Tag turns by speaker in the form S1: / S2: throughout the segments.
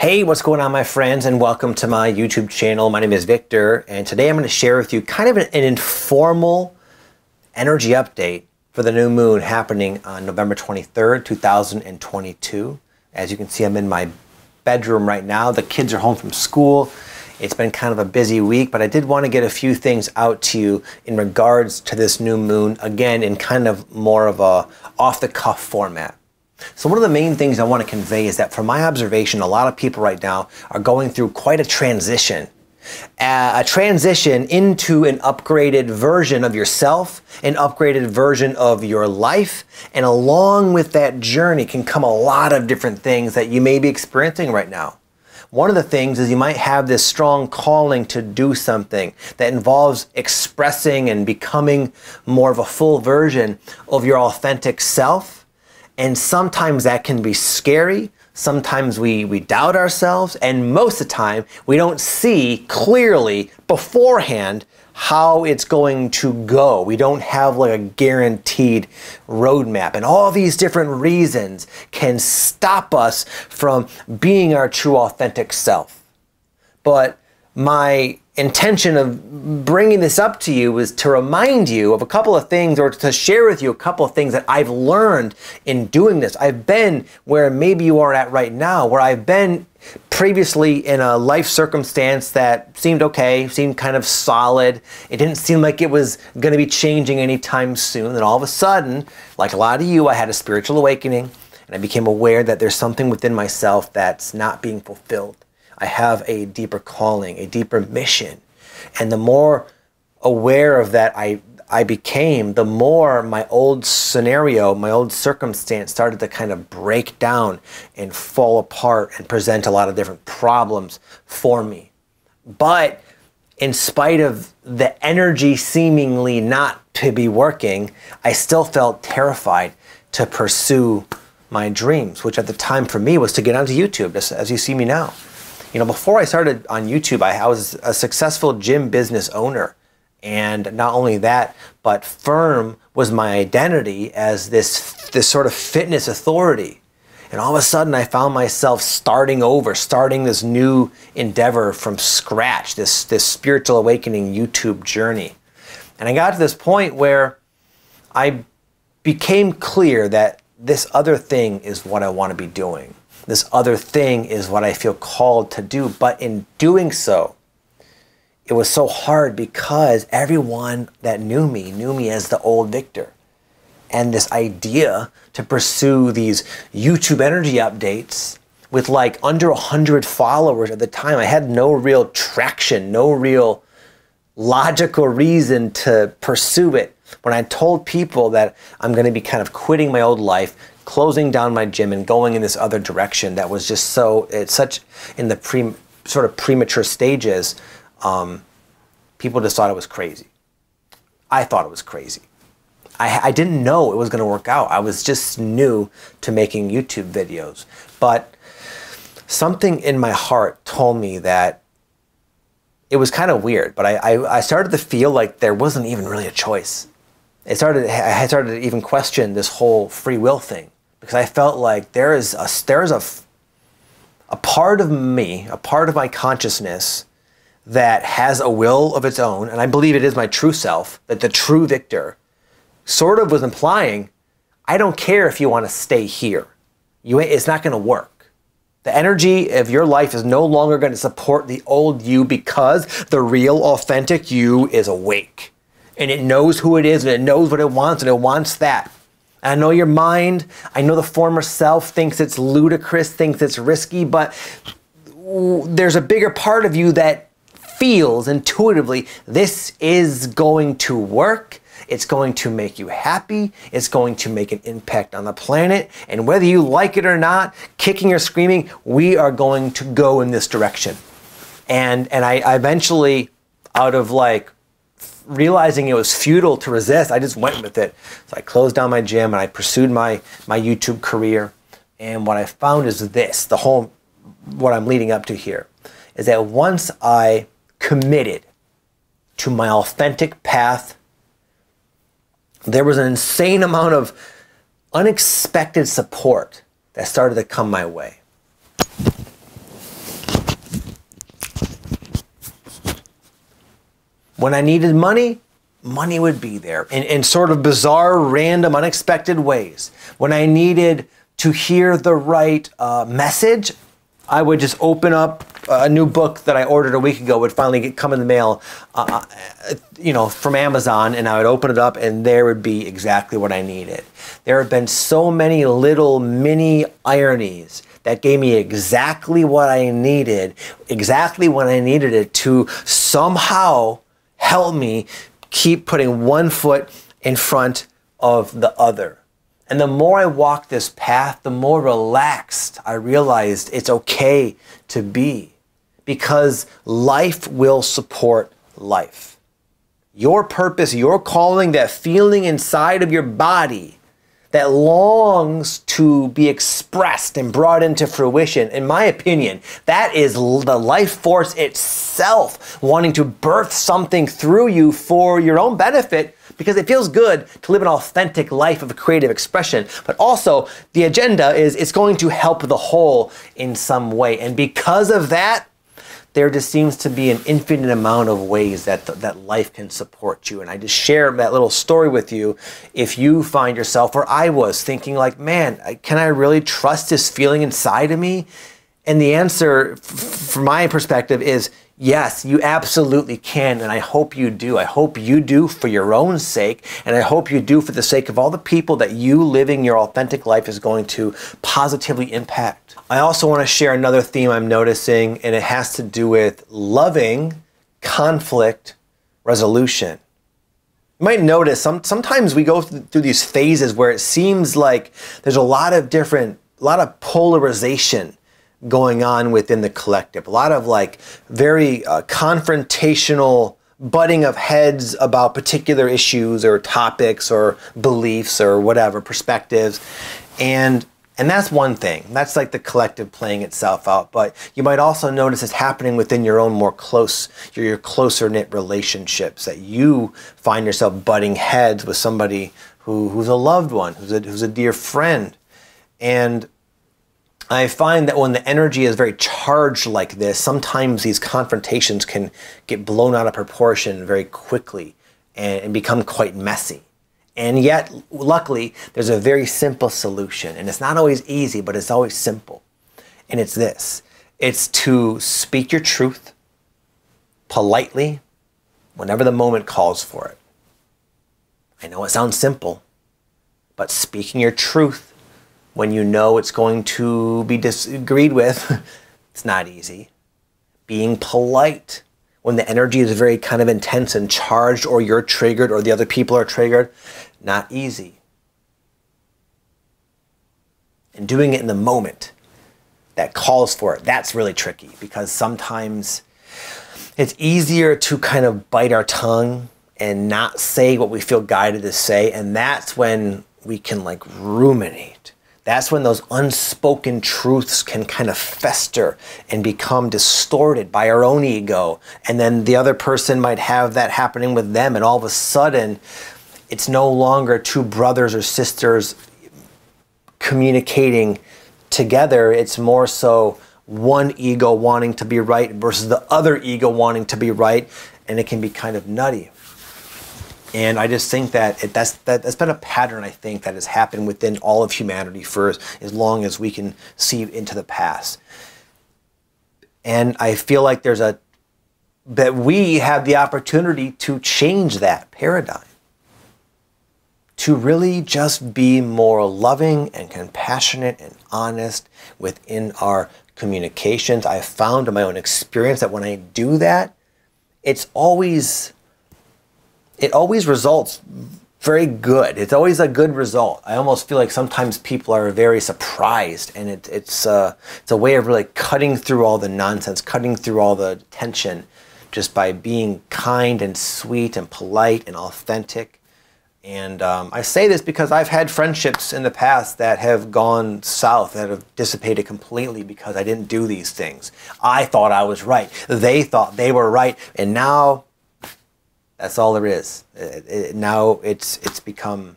S1: Hey, what's going on, my friends, and welcome to my YouTube channel. My name is Victor, and today I'm going to share with you kind of an, an informal energy update for the new moon happening on November 23rd, 2022. As you can see, I'm in my bedroom right now. The kids are home from school. It's been kind of a busy week, but I did want to get a few things out to you in regards to this new moon, again, in kind of more of a off the cuff format. So one of the main things I want to convey is that from my observation, a lot of people right now are going through quite a transition. a transition into an upgraded version of yourself, an upgraded version of your life, and along with that journey can come a lot of different things that you may be experiencing right now. One of the things is you might have this strong calling to do something that involves expressing and becoming more of a full version of your authentic self and sometimes that can be scary. Sometimes we, we doubt ourselves. And most of the time, we don't see clearly beforehand how it's going to go. We don't have like a guaranteed roadmap. And all these different reasons can stop us from being our true authentic self. But my intention of bringing this up to you was to remind you of a couple of things or to share with you a couple of things that I've learned in doing this. I've been where maybe you are at right now, where I've been previously in a life circumstance that seemed okay, seemed kind of solid. It didn't seem like it was going to be changing anytime soon. And all of a sudden, like a lot of you, I had a spiritual awakening and I became aware that there's something within myself that's not being fulfilled. I have a deeper calling, a deeper mission. And the more aware of that I, I became, the more my old scenario, my old circumstance started to kind of break down and fall apart and present a lot of different problems for me. But in spite of the energy seemingly not to be working, I still felt terrified to pursue my dreams, which at the time for me was to get onto YouTube, as you see me now. You know, before I started on YouTube, I, I was a successful gym business owner. And not only that, but Firm was my identity as this, this sort of fitness authority. And all of a sudden, I found myself starting over, starting this new endeavor from scratch, this, this spiritual awakening YouTube journey. And I got to this point where I became clear that this other thing is what I want to be doing this other thing is what I feel called to do. But in doing so, it was so hard because everyone that knew me knew me as the old Victor. And this idea to pursue these YouTube energy updates with like under 100 followers at the time, I had no real traction, no real logical reason to pursue it. When I told people that I'm going to be kind of quitting my old life, closing down my gym and going in this other direction that was just so it's such in the pre sort of premature stages um, people just thought it was crazy. I thought it was crazy. I, I didn't know it was going to work out. I was just new to making youtube videos. But something in my heart told me that it was kind of weird but I, I, I started to feel like there wasn't even really a choice it started i started to even question this whole free will thing because I felt like there is a there is a a part of me, a part of my consciousness that has a will of its own, and I believe it is my true self, that the true Victor sort of was implying, I don't care if you want to stay here. You, it's not going to work. The energy of your life is no longer going to support the old you because the real, authentic you is awake. And it knows who it is and it knows what it wants and it wants that. I know your mind, I know the former self thinks it's ludicrous, thinks it's risky, but there's a bigger part of you that feels intuitively this is going to work. It's going to make you happy. It's going to make an impact on the planet. And whether you like it or not, kicking or screaming, we are going to go in this direction. And, and I, I eventually, out of like realizing it was futile to resist, I just went with it. So I closed down my gym and I pursued my, my YouTube career. And what I found is this the whole, what I'm leading up to here, is that once I committed to my authentic path, there was an insane amount of unexpected support that started to come my way. When I needed money, money would be there in, in sort of bizarre, random, unexpected ways. When I needed to hear the right uh, message, I would just open up a new book that I ordered a week ago would finally get, come in the mail, uh, uh, you know, from Amazon, and I would open it up, and there would be exactly what I needed. There have been so many little mini ironies that gave me exactly what I needed, exactly when I needed it to somehow help me keep putting one foot in front of the other. And the more I walked this path, the more relaxed I realized it's okay to be because life will support life. Your purpose, your calling, that feeling inside of your body that longs to be expressed and brought into fruition, in my opinion, that is the life force itself wanting to birth something through you for your own benefit because it feels good to live an authentic life of creative expression. But also, the agenda is it's going to help the whole in some way. And because of that, there just seems to be an infinite amount of ways that that life can support you. And I just share that little story with you. If you find yourself, or I was thinking, like, man, can I really trust this feeling inside of me? And the answer, from my perspective, is Yes, you absolutely can, and I hope you do. I hope you do for your own sake, and I hope you do for the sake of all the people that you living your authentic life is going to positively impact. I also want to share another theme I'm noticing, and it has to do with loving conflict resolution. You might notice some, sometimes we go through these phases where it seems like there's a lot of different, a lot of polarization going on within the collective. A lot of like very uh, confrontational butting of heads about particular issues or topics or beliefs or whatever perspectives. And and that's one thing. That's like the collective playing itself out. But you might also notice it's happening within your own more close, your, your closer knit relationships that you find yourself butting heads with somebody who, who's a loved one, who's a, who's a dear friend. And I find that when the energy is very charged like this, sometimes these confrontations can get blown out of proportion very quickly and, and become quite messy. And yet, luckily, there's a very simple solution. And it's not always easy, but it's always simple. And it's this it's to speak your truth politely whenever the moment calls for it. I know it sounds simple, but speaking your truth when you know it's going to be disagreed with, it's not easy. Being polite when the energy is very kind of intense and charged, or you're triggered, or the other people are triggered, not easy. And doing it in the moment that calls for it, that's really tricky because sometimes it's easier to kind of bite our tongue and not say what we feel guided to say. And that's when we can like ruminate that's when those unspoken truths can kind of fester and become distorted by our own ego. And then the other person might have that happening with them, and all of a sudden, it's no longer two brothers or sisters communicating together. It's more so one ego wanting to be right versus the other ego wanting to be right, and it can be kind of nutty. And I just think that it, that's that, that's been a pattern I think that has happened within all of humanity for as, long as we can see into the past. And I feel like there's a that we have the opportunity to change that paradigm. To really just be more loving and compassionate and honest within our communications. I've found in my own experience that when I do that, it's always it always results very good. It's always a good result. I almost feel like sometimes people are very surprised, and it, it's uh, it's a way of really cutting through all the nonsense, cutting through all the tension, just by being kind and sweet and polite and authentic. And um, I say this because I've had friendships in the past that have gone south, that have dissipated completely because I didn't do these things. I thought I was right. They thought they were right, and now that's all there is. It, it, now it's it's become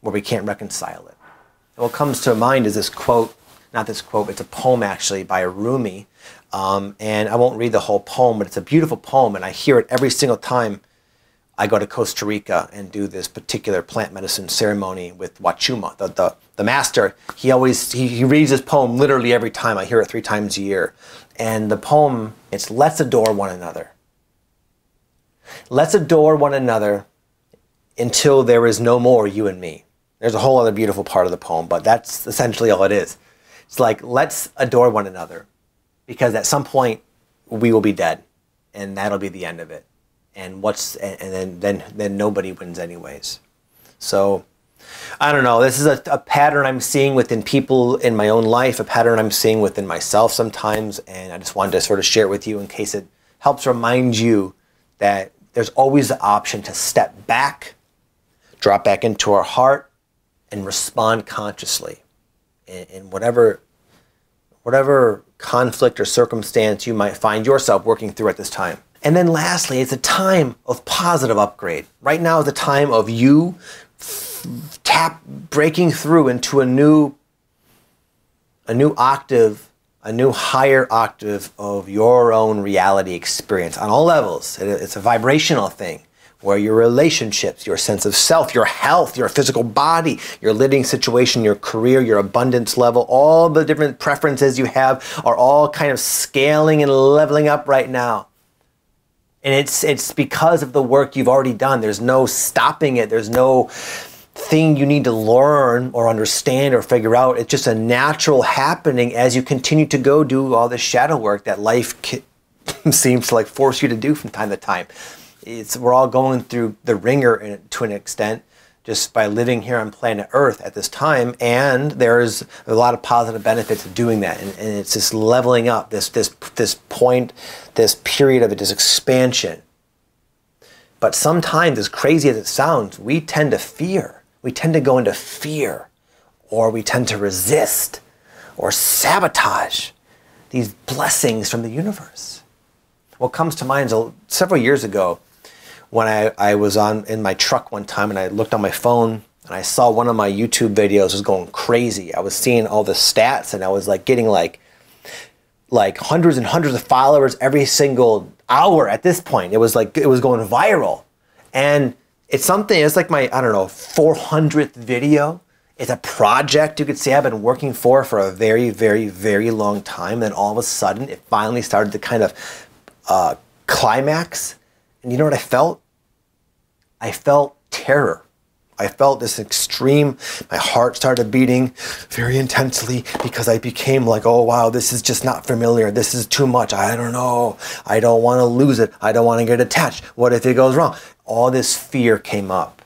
S1: where we can't reconcile it. And what comes to mind is this quote not this quote, it's a poem actually by Rumi. Um, and I won't read the whole poem, but it's a beautiful poem, and I hear it every single time I go to Costa Rica and do this particular plant medicine ceremony with Wachuma, the, the, the master. He always he, he reads this poem literally every time. I hear it three times a year. And the poem, it's let's adore one another. Let's adore one another until there is no more you and me. There's a whole other beautiful part of the poem, but that's essentially all it is. It's like, let's adore one another because at some point we will be dead and that'll be the end of it. And what's, and then, then, then nobody wins anyways. So I don't know. This is a, a pattern I'm seeing within people in my own life, a pattern I'm seeing within myself sometimes. And I just wanted to sort of share it with you in case it helps remind you that there's always the option to step back, drop back into our heart, and respond consciously in, in whatever whatever conflict or circumstance you might find yourself working through at this time. And then lastly, it's a time of positive upgrade. Right now is a time of you tap breaking through into a new a new octave, a new higher octave of your own reality experience on all levels. It's a vibrational thing where your relationships, your sense of self, your health, your physical body, your living situation, your career, your abundance level, all the different preferences you have are all kind of scaling and leveling up right now. And it's it's because of the work you've already done. There's no stopping it. There's no thing you need to learn or understand or figure out. It's just a natural happening as you continue to go do all this shadow work that life seems to like force you to do from time to time it's we're all going through the wringer to an extent just by living here on planet Earth at this time, and there's a lot of positive benefits of doing that, and, and it's this leveling up, this this this point, this period of it, this expansion. But sometimes, as crazy as it sounds, we tend to fear. We tend to go into fear, or we tend to resist, or sabotage these blessings from the universe. What comes to mind is uh, several years ago when I, I was on in my truck one time and I looked on my phone and I saw one of my YouTube videos was going crazy. I was seeing all the stats and I was like getting like like hundreds and hundreds of followers every single hour at this point. It was like it was going viral. And it's something it's like my I don't know 400th video. It's a project you could say I've been working for for a very very very long time. Then all of a sudden it finally started to kind of uh, climax and you know what I felt? I felt terror. I felt this extreme, my heart started beating very intensely because I became like, oh wow, this is just not familiar. This is too much. I don't know. I don't want to lose it. I don't want to get attached. What if it goes wrong? All this fear came up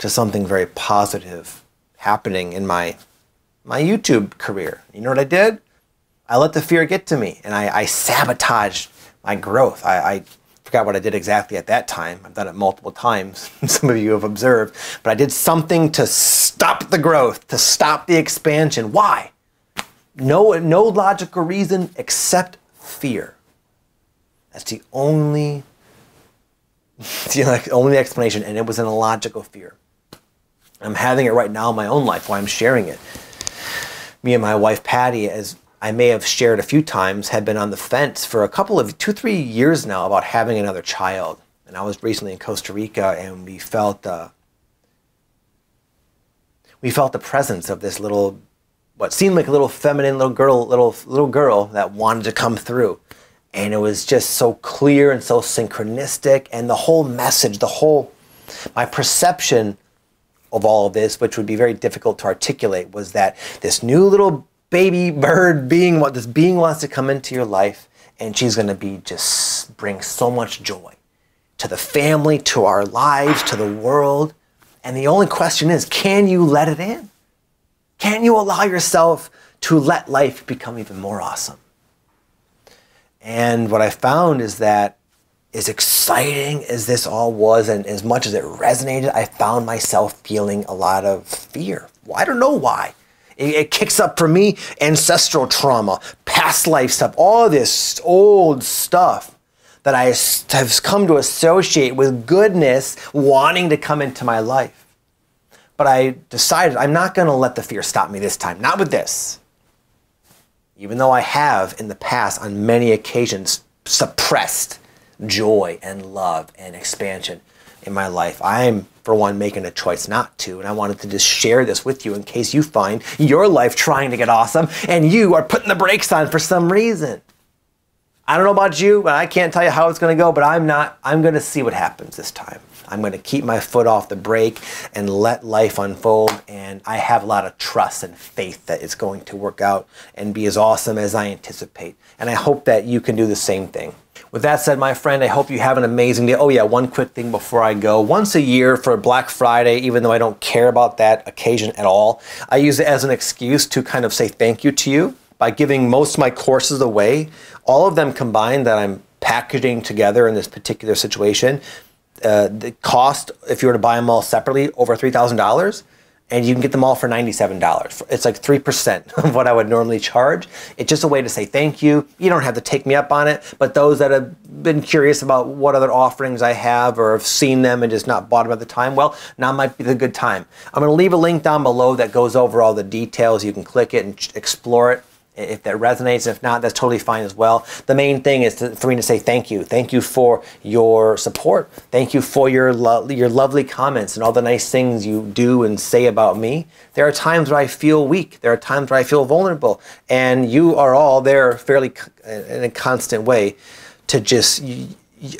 S1: to something very positive happening in my my YouTube career. You know what I did? I let the fear get to me and I, I sabotaged my growth. I, I forgot what I did exactly at that time. I've done it multiple times. Some of you have observed. But I did something to stop the growth, to stop the expansion. Why? No, no logical reason except fear. That's the only, the only explanation, and it was an illogical fear. I'm having it right now in my own life, why I'm sharing it. Me and my wife Patty, as I may have shared a few times, had been on the fence for a couple of two, three years now about having another child. And I was recently in Costa Rica, and we felt uh, we felt the presence of this little, what seemed like a little feminine little girl, little little girl that wanted to come through, and it was just so clear and so synchronistic, and the whole message, the whole, my perception of all of this, which would be very difficult to articulate, was that this new little baby bird being what this being wants to come into your life and she's going to be just bring so much joy to the family to our lives to the world. And the only question is can you let it in? Can you allow yourself to let life become even more awesome? And what i found is that as exciting as this all was and as much as it resonated i found myself feeling a lot of fear. Well, i don't know why it, it kicks up for me ancestral trauma, past life stuff, all this old stuff that I have come to associate with goodness wanting to come into my life. But I decided I'm not going to let the fear stop me this time. Not with this. even though I have in the past on many occasions suppressed joy and love and expansion in my life. I'm, for one, making a choice not to. And I wanted to just share this with you in case you find your life trying to get awesome and you are putting the brakes on for some reason. I don't know about you, but I can't tell you how it's going to go, but I'm not, I'm going to see what happens this time. I'm going to keep my foot off the brake and let life unfold. And I have a lot of trust and faith that it's going to work out and be as awesome as I anticipate. And I hope that you can do the same thing. With that said, my friend, I hope you have an amazing day. Oh, yeah, one quick thing before I go. Once a year for Black Friday, even though I don't care about that occasion at all, I use it as an excuse to kind of say thank you to you by giving most of my courses away. All of them combined that I'm packaging together in this particular situation. Uh, the cost, if you were to buy them all separately, over $3,000 and you can get them all for $97. It's like 3% of what I would normally charge. It's just a way to say thank you. You don't have to take me up on it, but those that have been curious about what other offerings I have or have seen them and just not bought them at the time, well, now might be the good time. I'm going to leave a link down below that goes over all the details. You can click it and explore it if that resonates. If not, that's totally fine as well. The main thing is to, for me to say thank you. Thank you for your support. Thank you for your lo- your lovely comments and all the nice things you do and say about me. There are times where I feel weak. There are times where I feel vulnerable, and you are all there fairly in a constant way to just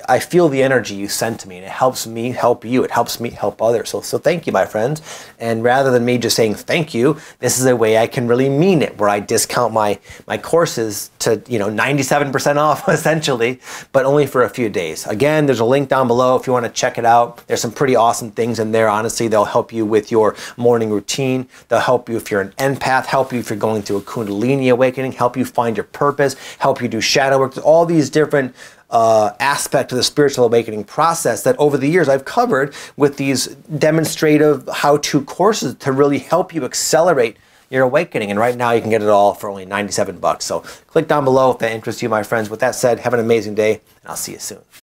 S1: I feel the energy you send to me, and it helps me help you. It helps me help others. So, so thank you, my friends. And rather than me just saying thank you, this is a way I can really mean it, where I discount my my courses to you know 97% off essentially, but only for a few days. Again, there's a link down below if you want to check it out. There's some pretty awesome things in there. Honestly, they'll help you with your morning routine. They'll help you if you're an empath. Help you if you're going through a Kundalini awakening. Help you find your purpose. Help you do shadow work. All these different uh, aspect of the spiritual awakening process that over the years I've covered with these demonstrative how to courses to really help you accelerate your awakening. And right now you can get it all for only 97 bucks. So click down below if that interests you, my friends. With that said, have an amazing day, and I'll see you soon.